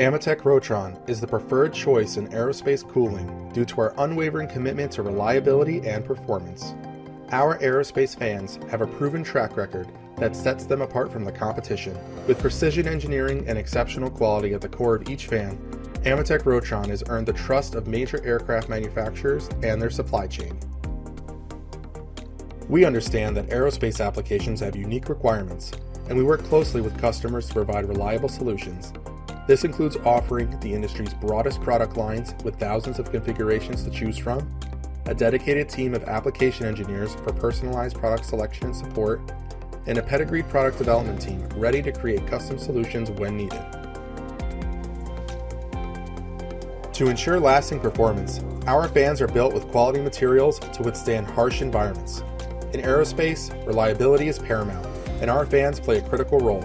Ametek Rotron is the preferred choice in aerospace cooling due to our unwavering commitment to reliability and performance. Our aerospace fans have a proven track record that sets them apart from the competition. With precision engineering and exceptional quality at the core of each fan, Ametek Rotron has earned the trust of major aircraft manufacturers and their supply chain. We understand that aerospace applications have unique requirements, and we work closely with customers to provide reliable solutions. This includes offering the industry's broadest product lines with thousands of configurations to choose from, a dedicated team of application engineers for personalized product selection and support, and a pedigreed product development team ready to create custom solutions when needed. To ensure lasting performance, our fans are built with quality materials to withstand harsh environments. In aerospace, reliability is paramount, and our fans play a critical role.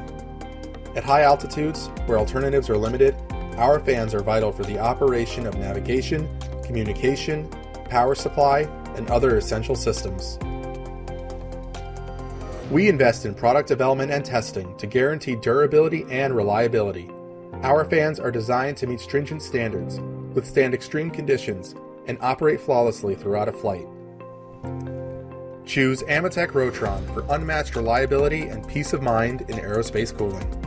At high altitudes, where alternatives are limited, our fans are vital for the operation of navigation, communication, power supply, and other essential systems. We invest in product development and testing to guarantee durability and reliability. Our fans are designed to meet stringent standards, withstand extreme conditions, and operate flawlessly throughout a flight. Choose Ametek Rotron for unmatched reliability and peace of mind in aerospace cooling.